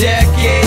decade.